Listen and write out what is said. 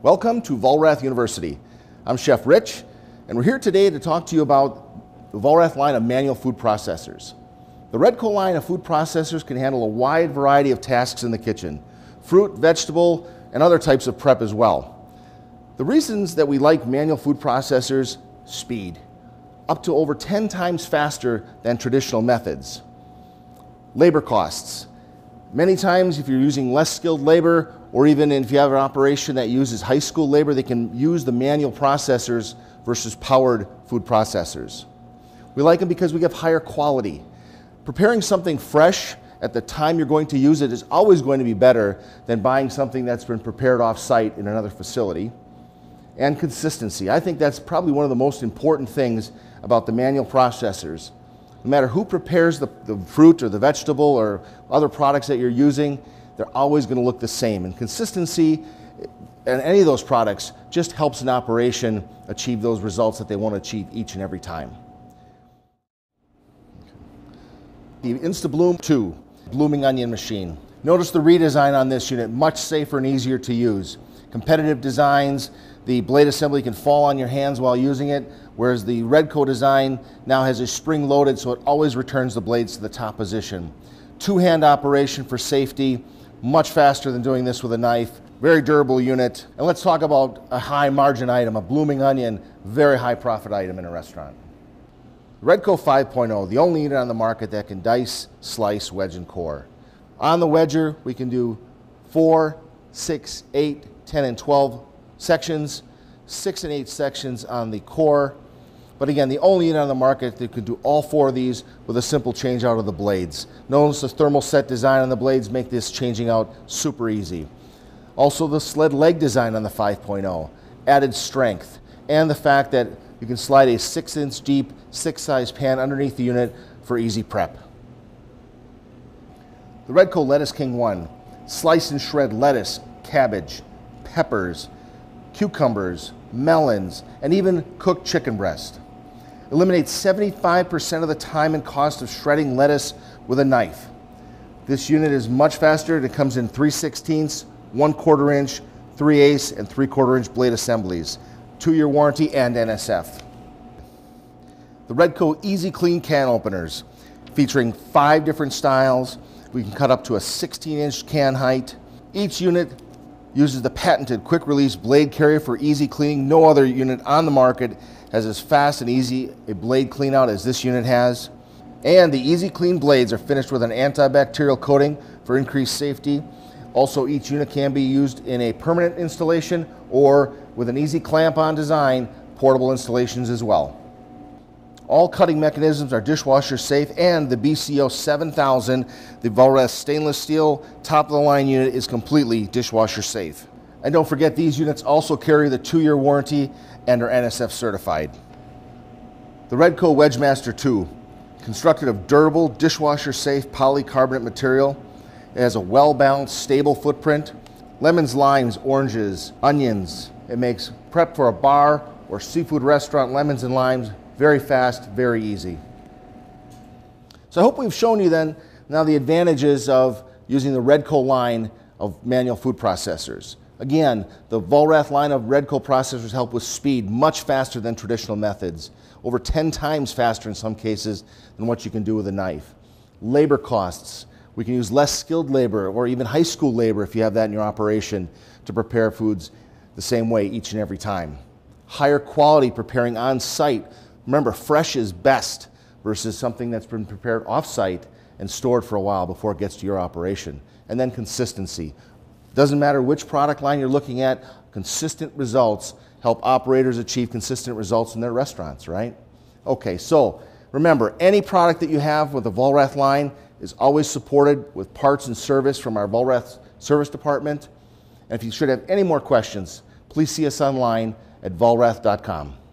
Welcome to Vollrath University. I'm Chef Rich, and we're here today to talk to you about the Vollrath line of manual food processors. The Redco line of food processors can handle a wide variety of tasks in the kitchen, fruit, vegetable, and other types of prep as well. The reasons that we like manual food processors, speed, up to over 10 times faster than traditional methods. Labor costs. Many times if you're using less skilled labor or even if you have an operation that uses high school labor, they can use the manual processors versus powered food processors. We like them because we have higher quality. Preparing something fresh at the time you're going to use it is always going to be better than buying something that's been prepared off site in another facility. And consistency. I think that's probably one of the most important things about the manual processors. No matter who prepares the, the fruit or the vegetable or other products that you're using, they're always going to look the same. And consistency eh, in any of those products just helps an operation achieve those results that they want to achieve each and every time. The InstaBloom 2 blooming onion machine. Notice the redesign on this unit, much safer and easier to use. Competitive designs, the blade assembly can fall on your hands while using it, whereas the Redco design now has a spring loaded so it always returns the blades to the top position. Two hand operation for safety, much faster than doing this with a knife. Very durable unit. And let's talk about a high margin item, a blooming onion, very high profit item in a restaurant. Redco 5.0, the only unit on the market that can dice, slice, wedge, and core. On the wedger, we can do 4, 6, 8, 10, and 12 sections, 6 and 8 sections on the core. But again, the only unit on the market that can do all four of these with a simple change out of the blades. Notice the thermal set design on the blades make this changing out super easy. Also the sled leg design on the 5.0, added strength, and the fact that you can slide a six inch deep, six size pan underneath the unit for easy prep. The Redco Lettuce King 1, slice and shred lettuce, cabbage, peppers, cucumbers, melons, and even cooked chicken breast eliminates 75% of the time and cost of shredding lettuce with a knife. This unit is much faster. And it comes in 3 16ths, 1 quarter inch, 3 ace, and 3 quarter inch blade assemblies. Two year warranty and NSF. The Redco Easy Clean can openers featuring five different styles. We can cut up to a 16 inch can height. Each unit uses the patented quick release blade carrier for easy cleaning. No other unit on the market has as fast and easy a blade clean out as this unit has. And the Easy Clean blades are finished with an antibacterial coating for increased safety. Also, each unit can be used in a permanent installation or with an easy clamp on design, portable installations as well. All cutting mechanisms are dishwasher safe and the BCO 7000, the Vollrath stainless steel top of the line unit is completely dishwasher safe. And don't forget these units also carry the two year warranty and are NSF certified. The Redco Wedgemaster 2, constructed of durable, dishwasher safe polycarbonate material. It has a well balanced, stable footprint. Lemons, limes, oranges, onions. It makes prep for a bar or seafood restaurant, lemons and limes, very fast, very easy. So I hope we've shown you then now the advantages of using the Redco line of manual food processors. Again, the Vollrath line of Redco processors help with speed much faster than traditional methods, over 10 times faster in some cases than what you can do with a knife. Labor costs. We can use less skilled labor or even high school labor if you have that in your operation to prepare foods the same way each and every time. Higher quality preparing on site. Remember, fresh is best versus something that's been prepared off site and stored for a while before it gets to your operation. And then consistency. Doesn't matter which product line you're looking at, consistent results help operators achieve consistent results in their restaurants, right? Okay, so remember, any product that you have with the Vollrath line is always supported with parts and service from our Vollrath service department. And if you should have any more questions, please see us online at vollrath.com.